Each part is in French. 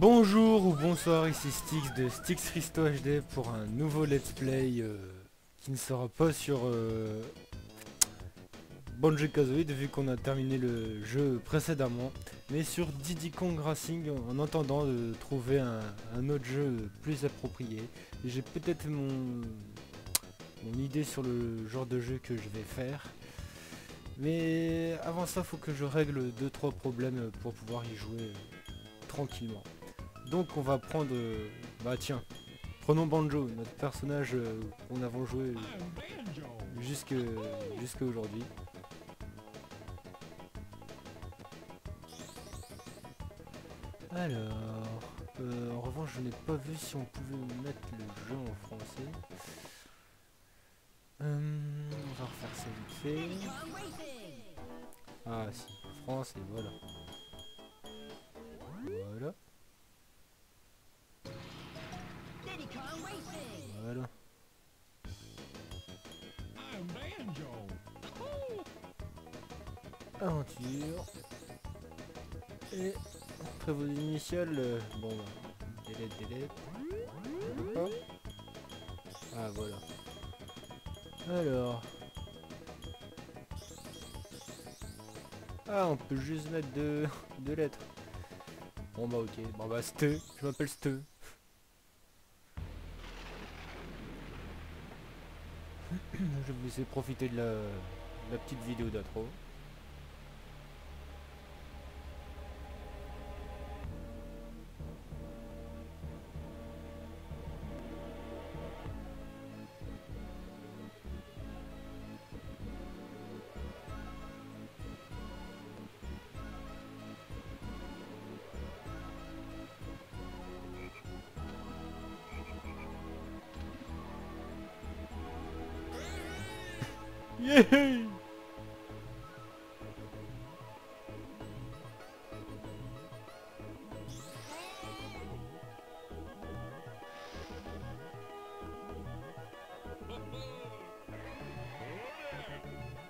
Bonjour ou bonsoir, ici Styx de Styx Risto HD pour un nouveau let's play euh, qui ne sera pas sur euh, Banjo-Kazooie vu qu'on a terminé le jeu précédemment, mais sur Diddy Kong Racing en attendant de trouver un, autre jeu plus approprié. J'ai peut-être mon, idée sur le genre de jeu que je vais faire. Mais avant ça, faut que je règle 2-3 problèmes pour pouvoir y jouer tranquillement. Donc on va prendre... euh, bah tiens, prenons Banjo, notre personnage euh, qu'on avons joué jusqu'à aujourd'hui. Alors, euh, en revanche, je n'ai pas vu si on pouvait mettre le jeu en français. On va refaire ça vite fait. Ah si, France et. Voilà. Bon, délai, délai. Hop. Ah voilà. Alors. Ah, on peut juste mettre deux, deux lettres. Bon bah ok, bon bah Ste, je m'appelle Ste. je vous laisser profiter de la, de la petite vidéo d'intro.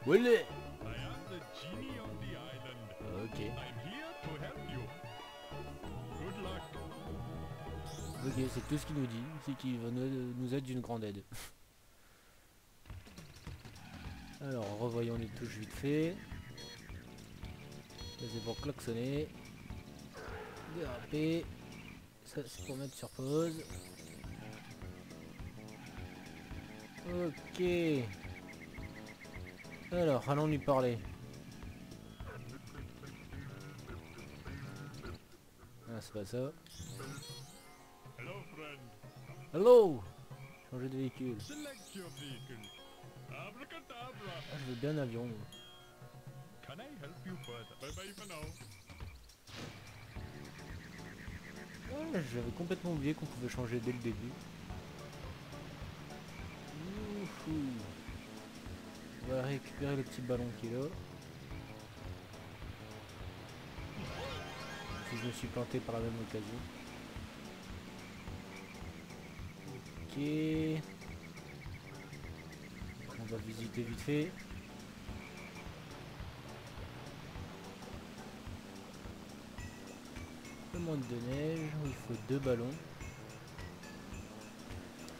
Willy I am the genie on the island. Ok, I'm here to help you. Good luck. ok, c'est tout ce qu'il nous dit, c'est qu'il va nous, nous être d'une grande aide. Alors, revoyons les touches vite fait. Ça c'est pour klaxonner. Déraper. Ça c'est pour mettre sur pause. Ok. Alors, allons lui parler. Ah, c'est pas ça. Hello, friend. Changer de véhicule. Ah, je veux bien un avion. Ouais, J'avais complètement oublié qu'on pouvait changer dès le début. Récupérer le petit ballon qui est là. Si je me suis planté par la même occasion. Ok. On va visiter vite fait. Le monde de neige il faut deux ballons.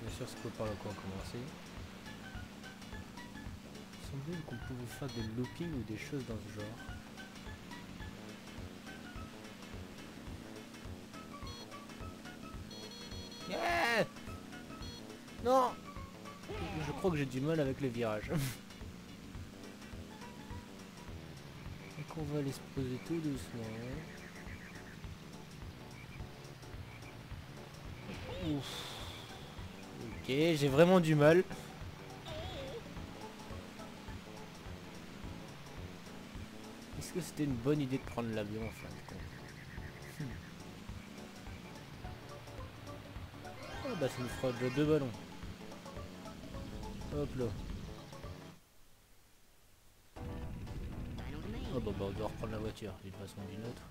Bien sûr, c'est pas par commencer. Semblait qu'on pouvait faire des loopings ou des choses dans ce genre. Non Je crois que j'ai du mal avec les virages. Donc on va aller se poser tout doucement. Ok, j'ai vraiment du mal. C'était une bonne idée de prendre l'avion en fin de compte Hmm. Ah bah ça nous fera déjà deux ballons. Hop là. Oh bah, bah on doit reprendre la voiture d'une façon ou d'une autre.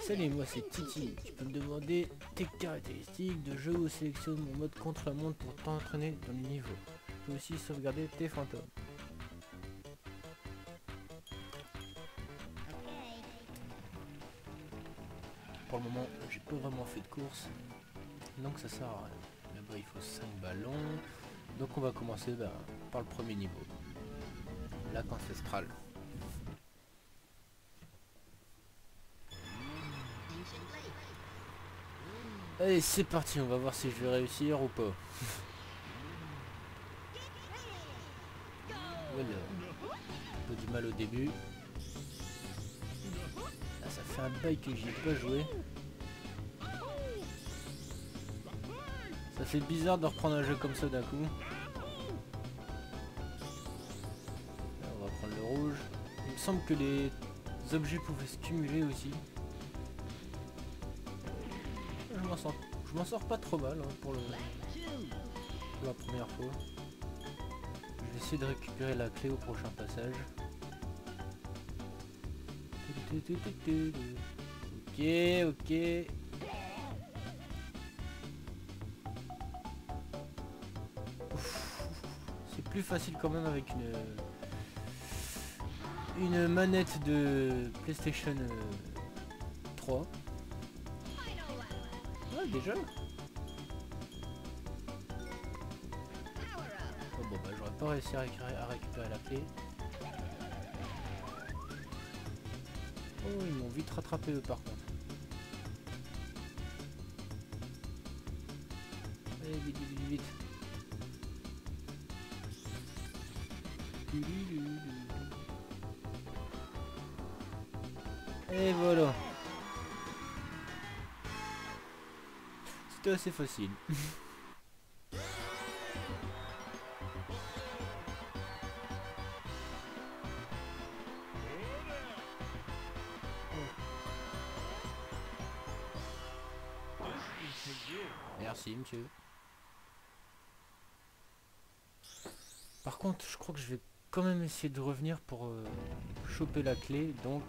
Salut, moi c'est Titi. Tu peux me demander tes caractéristiques de jeu ou sélectionne mon mode contre la montre pour t'entraîner dans le niveau peux aussi sauvegarder tes fantômes. Pour le moment, j'ai pas vraiment fait de course, donc ça sert à rien. Là-bas, il faut 5 ballons, donc on va commencer ben, par le premier niveau. Lac ancestral. Allez, c'est parti, on va voir si je vais réussir ou pas. Ah, ça fait un bail que j'y ai pas joué. Ça fait bizarre de reprendre un jeu comme ça d'un coup. On va prendre le rouge. Il me semble que les objets pouvaient se cumuler aussi. Je m'en sors, je m'en sors pas trop mal hein, pour, le, pour la première fois. Je vais essayer de récupérer la clé au prochain passage. Ok, ok. C'est plus facile quand même avec une une manette de PlayStation euh, 3. Ah déjà Oh bon bah j'aurais pas réussi à récupérer la clé. Oh ils m'ont vite rattrapé eux par contre. Allez vite vite vite vite. Et voilà. C'était assez facile. essayer de revenir pour euh, choper la clé, donc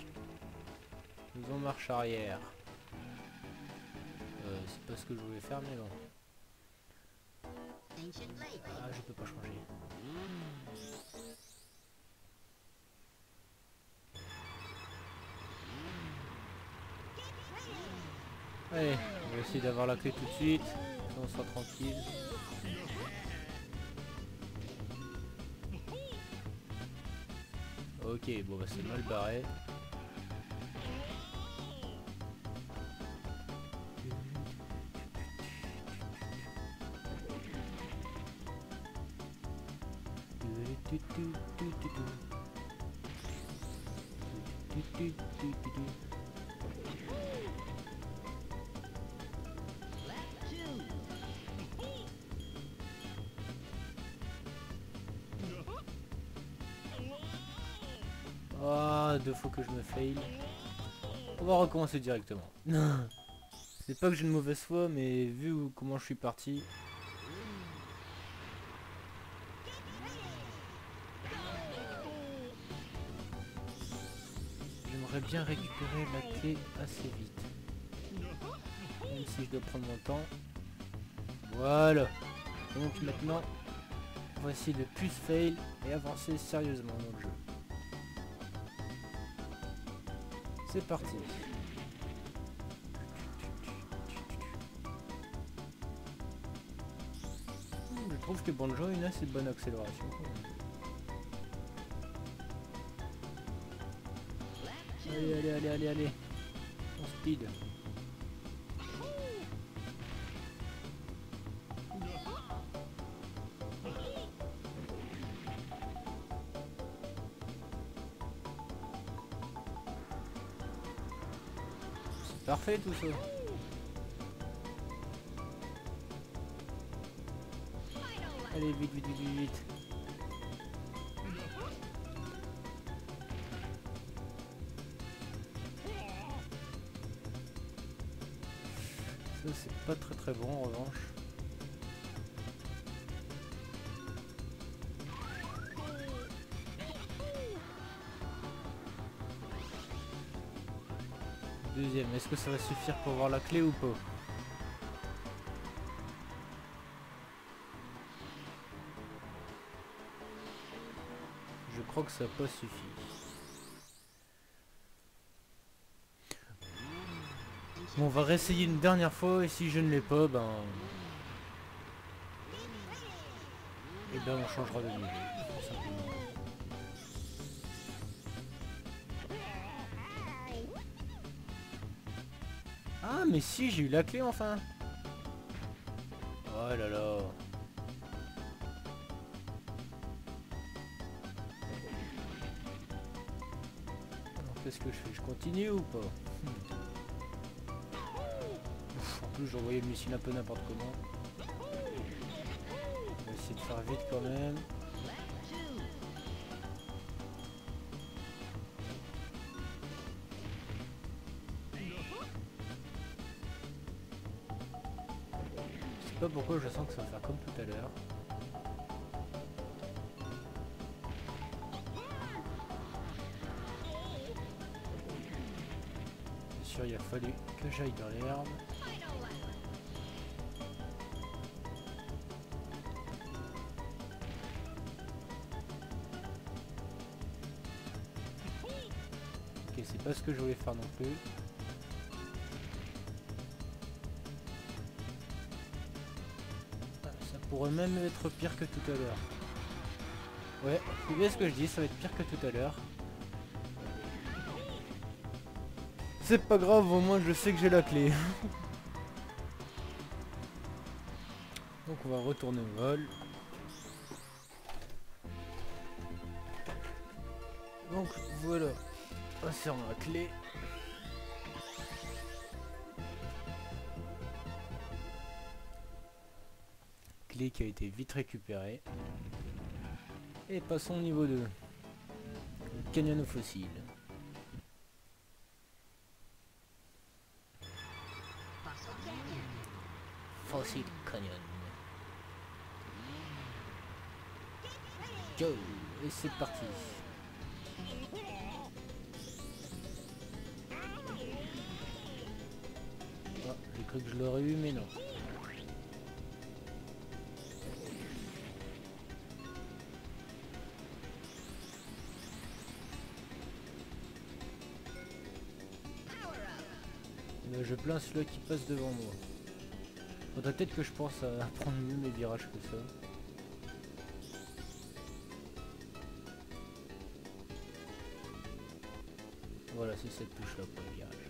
nous en marche arrière. Euh, c'est pas ce que je voulais faire, mais bon. Ah, je peux pas changer. Allez, on va essayer d'avoir la clé tout de suite. On sera tranquille. Ok, bon bah c'est mal barré. Deux fois que je me fail. On va recommencer directement. C'est pas que j'ai une mauvaise foi, mais vu comment je suis parti... J'aimerais bien récupérer la clé assez vite. Même si je dois prendre mon temps. Voilà. Donc maintenant, essayer de plus fail et avancer sérieusement dans le jeu. C'est parti. Hmm, Je trouve que Banjo a une assez bonne accélération. Allez, allez, allez, allez, allez. En speed. Parfait tout ça. Allez, vite, vite, vite, vite. Ça, c'est pas très très bon en revanche. Deuxième, est-ce que ça va suffire pour avoir la clé ou pas Je crois que ça n'a pas suffi. Bon, on va réessayer une dernière fois et si je ne l'ai pas, ben... Et ben on changera de niveau, Ah mais si, j'ai eu la clé enfin Oh là là qu'est-ce que je fais? Je continue ou pas? En plus j'envoyais le missile un peu n'importe comment. On va essayer de faire vite quand même. Pourquoi je sens que ça va faire comme tout à l'heure. Bien sûr, il a fallu que j'aille dans l'herbe. Ok, c'est pas ce que je voulais faire non plus. Même être pire que tout à l'heure. Ouais, c'est bien ce que je dis, ça va être pire que tout à l'heure. C'est pas grave, au moins je sais que j'ai la clé. Donc on va retourner au vol. Donc voilà, insérons la clé. Qui a été vite récupérée. Et passons au niveau 2. Le canyon aux fossiles. Fossil Canyon. Et c'est parti. Ah, j'ai cru que je l'aurais eu mais non. Je plains celui qui passe devant moi. Faudrait peut-être que je pense à prendre mieux mes virages que ça. Voilà, c'est cette touche là pour le virage.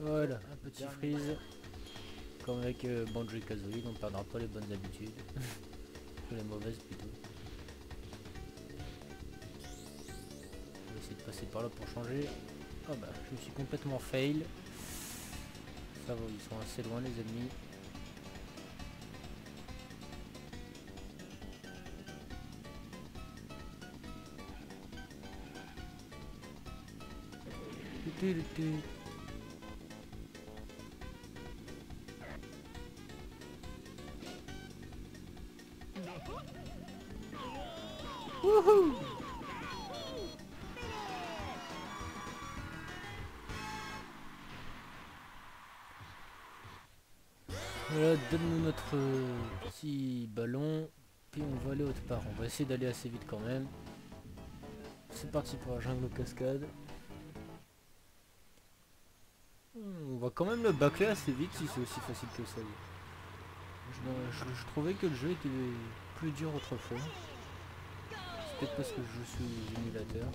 Voilà, un petit freeze. Comme avec Banjo et Kazooie, on ne perdra pas les bonnes habitudes. Les mauvaises plutôt. On va essayer de passer par là pour changer. Ah bah, je me suis complètement fail. Ça va, ils sont assez loin les ennemis. Wouhou Voilà, donne-nous notre euh, petit ballon, puis on va aller autre part. On va essayer d'aller assez vite quand même. C'est parti pour la jungle aux cascades. Quand même le bâcler assez vite si c'est aussi facile que ça. Je, je- trouvais que le jeu était plus dur autrefois. C'est peut-être parce que je suis émulateur.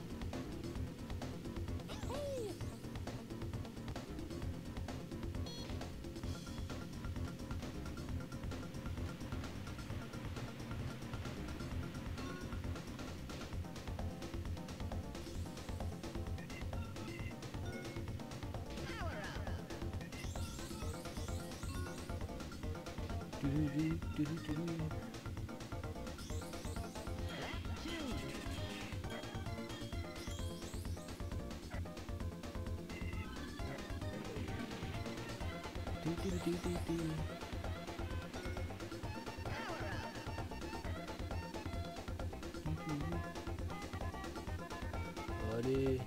Allez.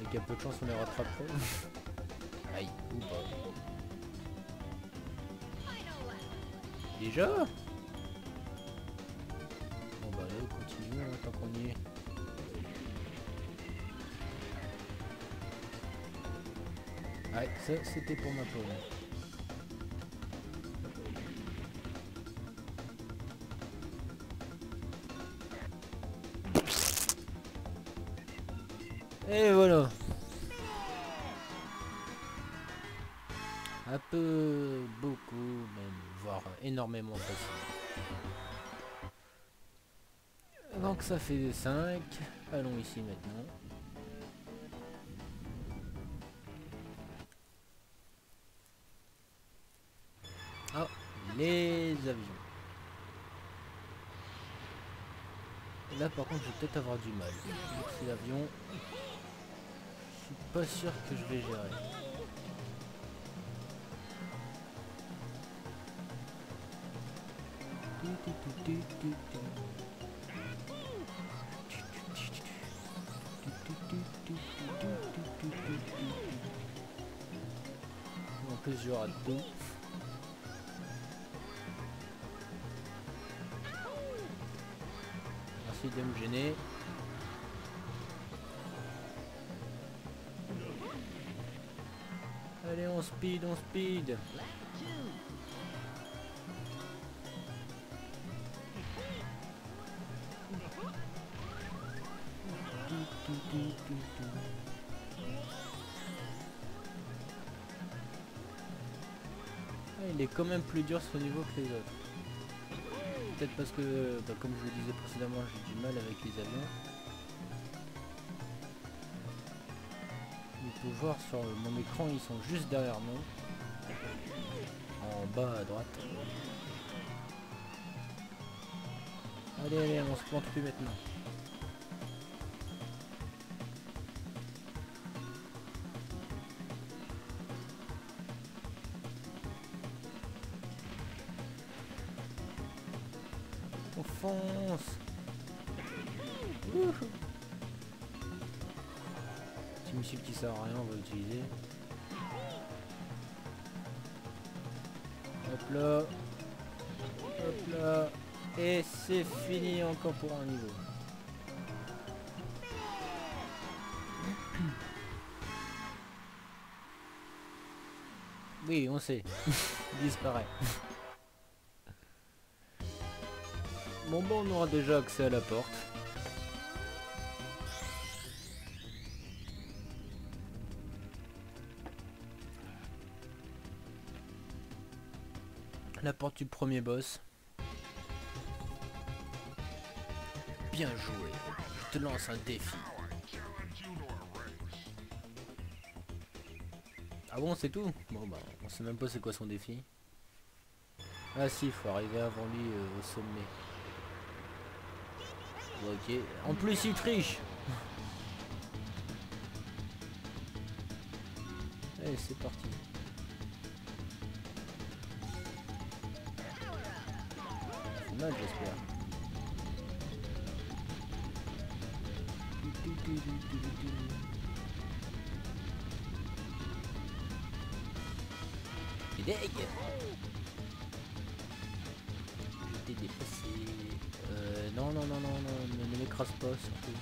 Avec un peu de chance on les rattrapera Déjà Bon bah allez, continuons hein, tant qu'on y est. Ouais, ça c'était pour ma pomme. Donc ça fait 5. Allons ici maintenant. Ah, les avions. Là par contre je vais peut-être avoir du mal. Avions, je suis pas sûr que je vais gérer. En plus tout. Merci de me gêner. Allez on speed, on speed. Quand même plus dur ce niveau que les autres. Peut-être parce que, bah, comme je le disais précédemment, j'ai du mal avec les avions. Vous pouvez voir sur mon écran, ils sont juste derrière moi. En bas à droite. Allez, allez, on se plante plus maintenant. C'est fini encore pour un niveau. Oui, on sait. Disparaît. Bon bon, on aura déjà accès à la porte. La porte du premier boss. Bien joué. Je te lance un défi. Ah bon, c'est tout? Bon bah, on sait même pas c'est quoi son défi. Ah si, faut arriver avant lui euh, au sommet. Ok. En plus, il triche. Allez, c'est parti. C'est mal, j'espère. Je t'ai dépassé. Euh, non, non, non, non, non, ne m'écrase pas surtout.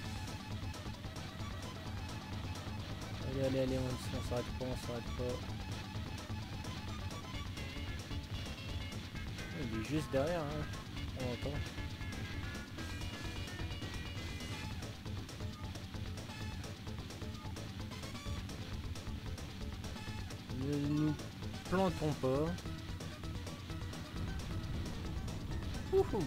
Allez, allez, allez, on, on s'arrête pas, on s'arrête pas. Il est juste derrière, hein. On entend. Pas. Wouhou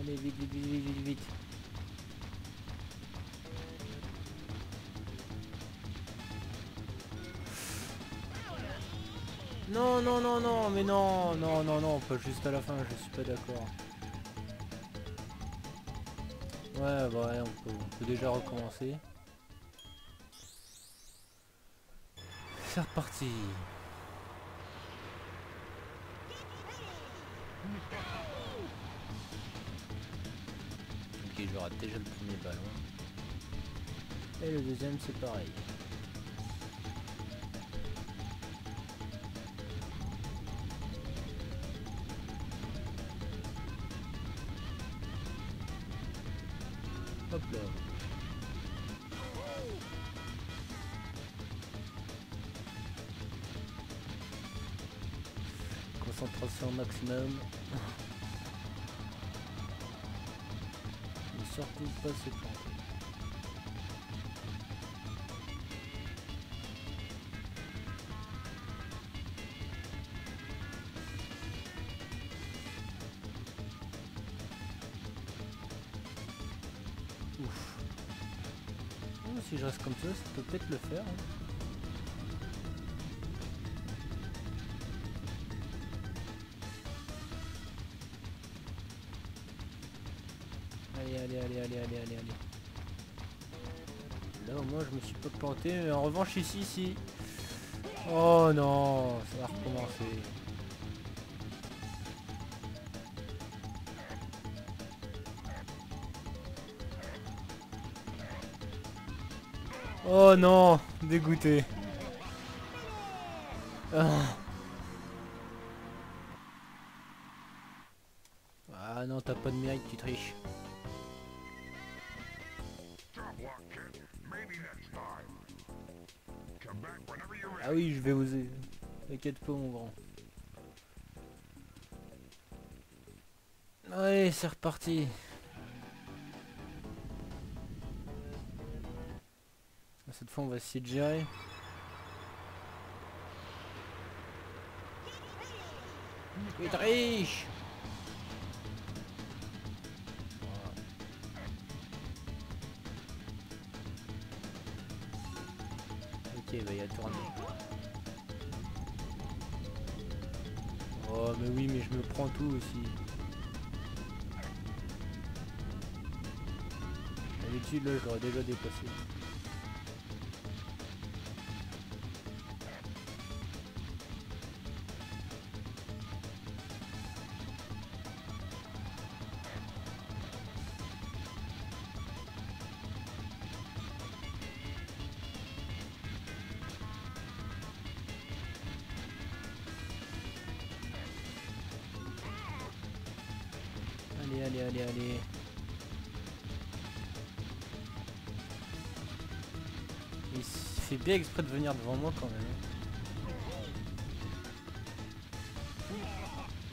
Allez, vite, vite, vite, vite, vite, vite. Non, non, non, non, mais non, non, non, non, pas juste à la fin, je suis pas d'accord. Ouais, bah ouais, on peut, on peut déjà recommencer. C'est reparti. Ok, je rate déjà le premier ballon. Et le deuxième, c'est pareil. Hop là. Concentration maximum. Ne surtout pas se planter. Ouf. Oh, si je reste comme ça, ça peut peut-être le faire. hein. Allez, allez, allez, allez, allez, allez, allez. Là au moins je me suis pas planté, mais en revanche ici, si. Oh non, ça va recommencer. Oh non, dégoûté. Ah. Ah non, t'as pas de mérite, tu triches. Vais oser. T'inquiète pas, mon grand. Allez, c'est reparti. Cette fois, on va essayer de gérer. Il triche Ok, bah il a tourné. Oh mais oui mais je me prends tout aussi. D'habitude là je l'aurais déjà dépassé. Allez, allez, allez, allez. Il fait bien exprès de venir devant moi quand même.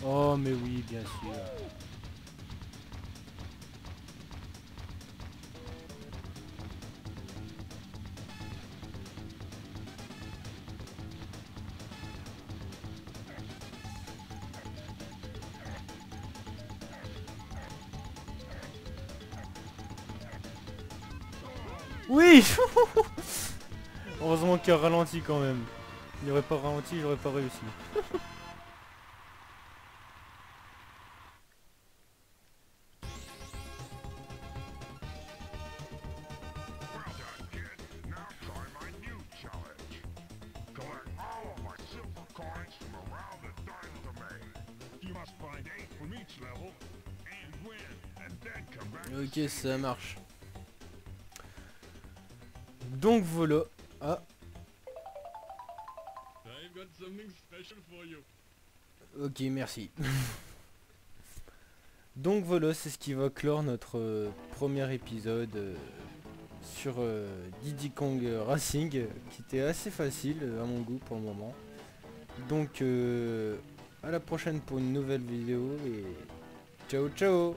Oh mais oui, bien sûr. A ralenti quand même. Il aurait pas ralenti, j'aurais pas réussi. Ok, ça marche. Donc voilà. Ah, ok, merci. Donc voilà, c'est ce qui va clore notre euh, premier épisode euh, sur euh, Diddy Kong Racing, qui était assez facile euh, à mon goût pour le moment. Donc à la prochaine pour une nouvelle vidéo et ciao ciao